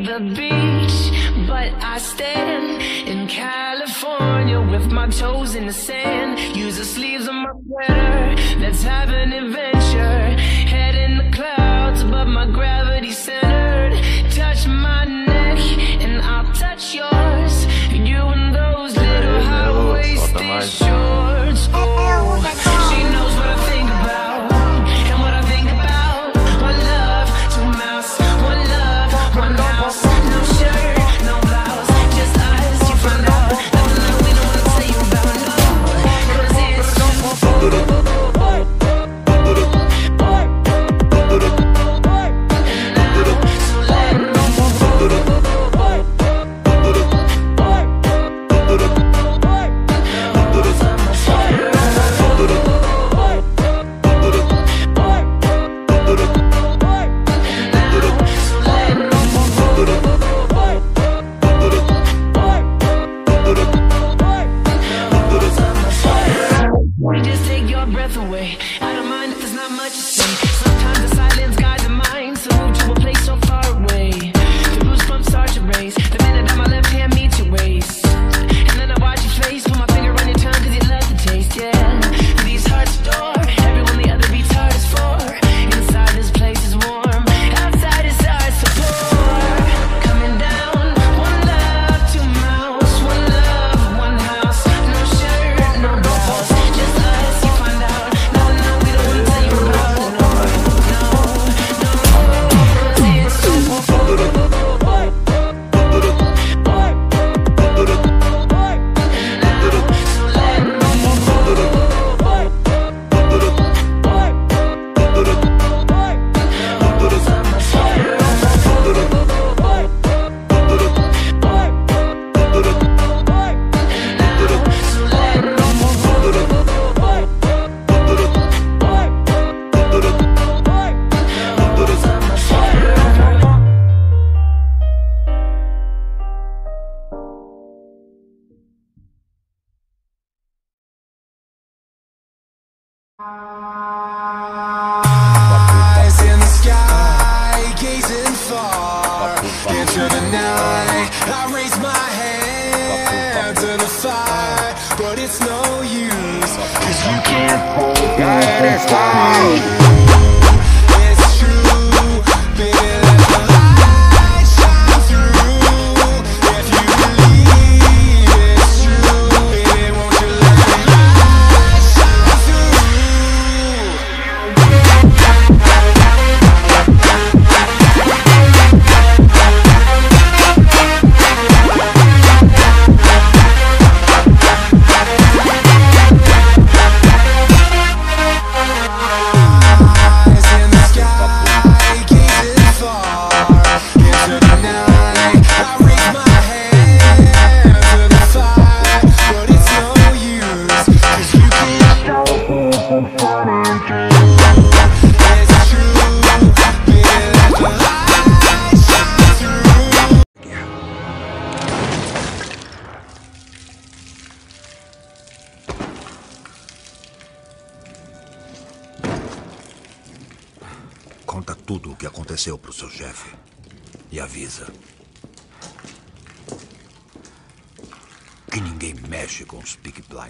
the beach, but I stand in California with my toes in the sand. Use the sleeves of my sweater Let's have an event. your breath away. I don't mind if there's not much to say. Sometimes the silence guides the mind So to a place so far away. The goosebumps start to raise Eyes in the sky, gazing far into the night. I raise my hand to the fire, but it's no use, cause you can't hold back. Conta tudo o que aconteceu pro seu chefe e avisa. que ninguém mexe com os Peaky Blinders.